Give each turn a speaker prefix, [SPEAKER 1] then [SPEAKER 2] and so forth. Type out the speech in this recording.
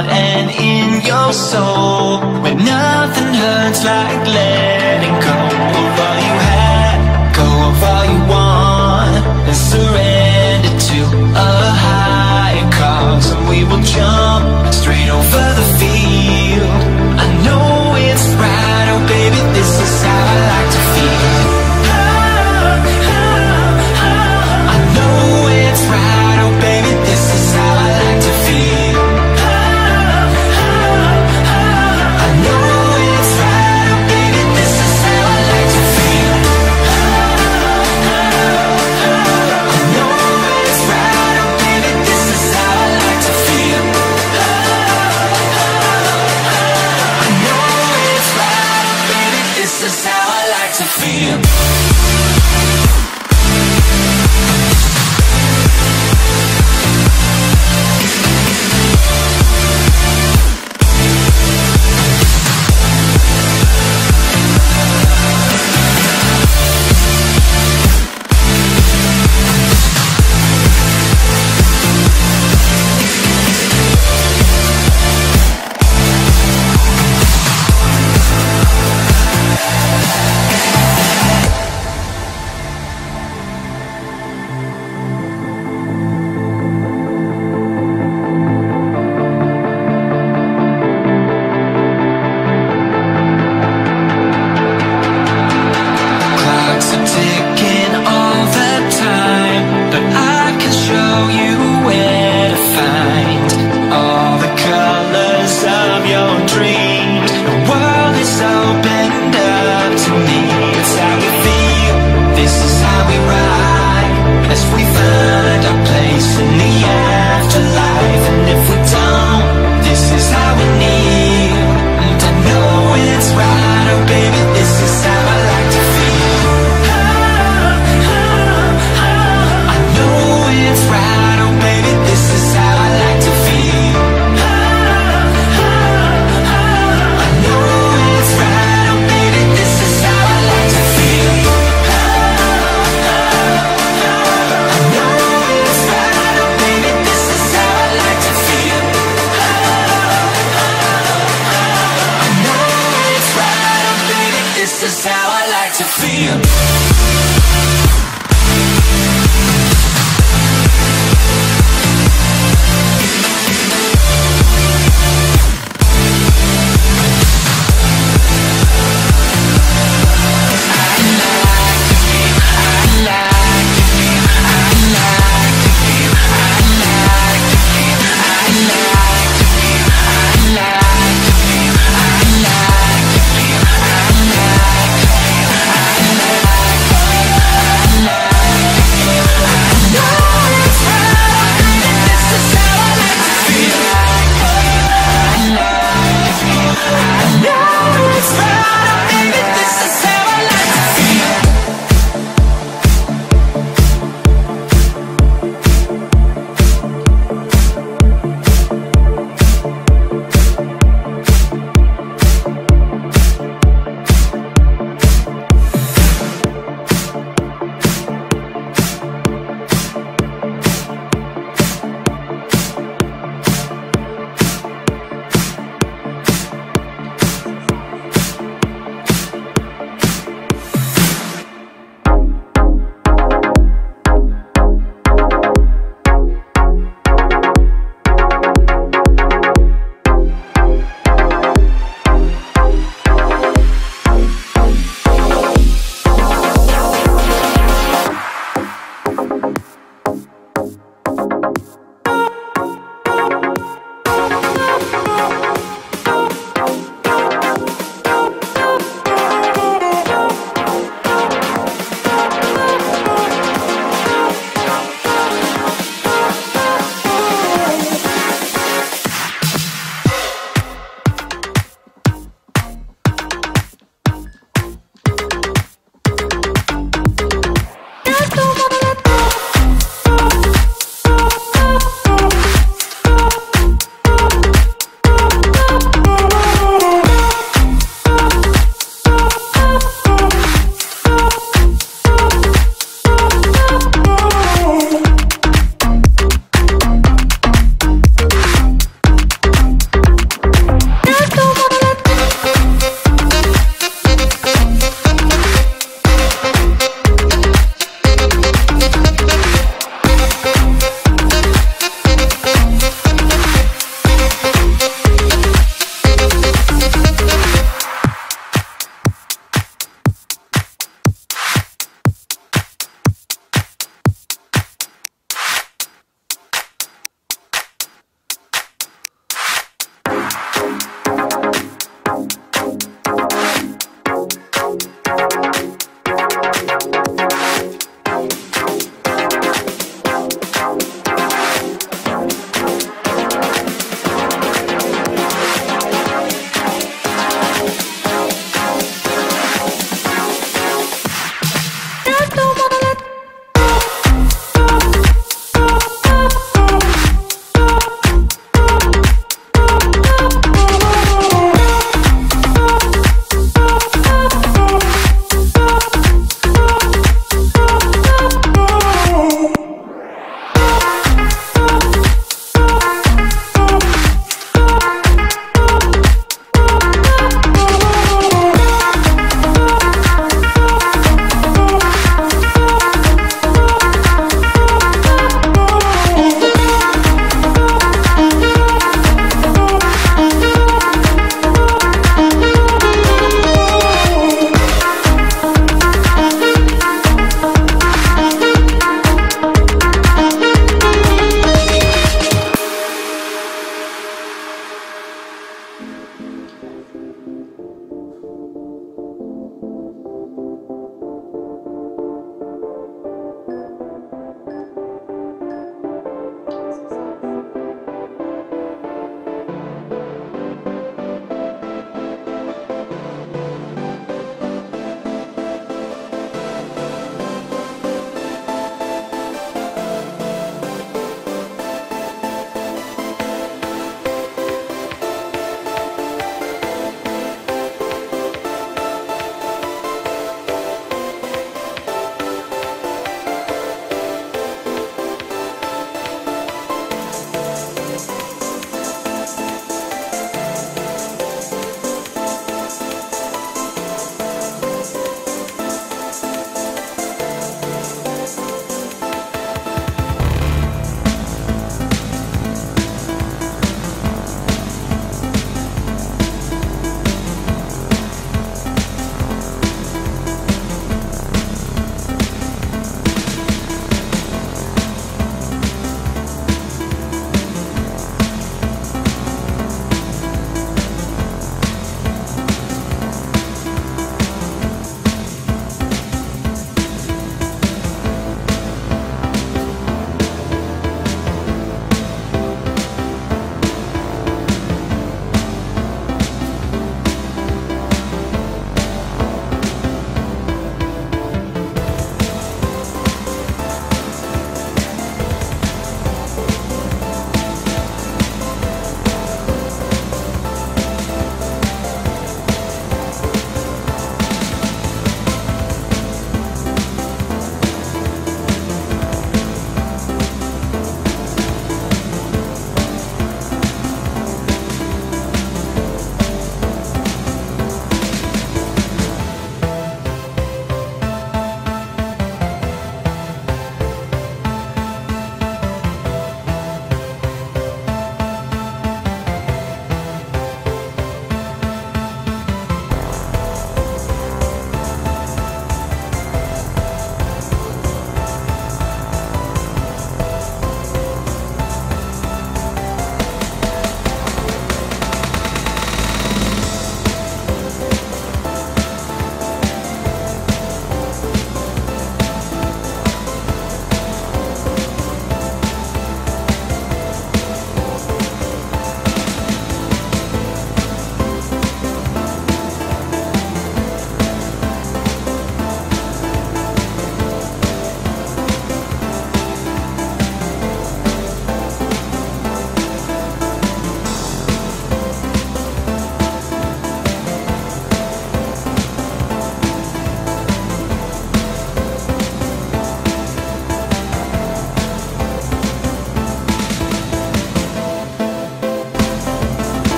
[SPEAKER 1] heart and in your soul. When nothing hurts like letting go Of all you had, go of all you want And surrender to a higher cause. And we will jump straight over the field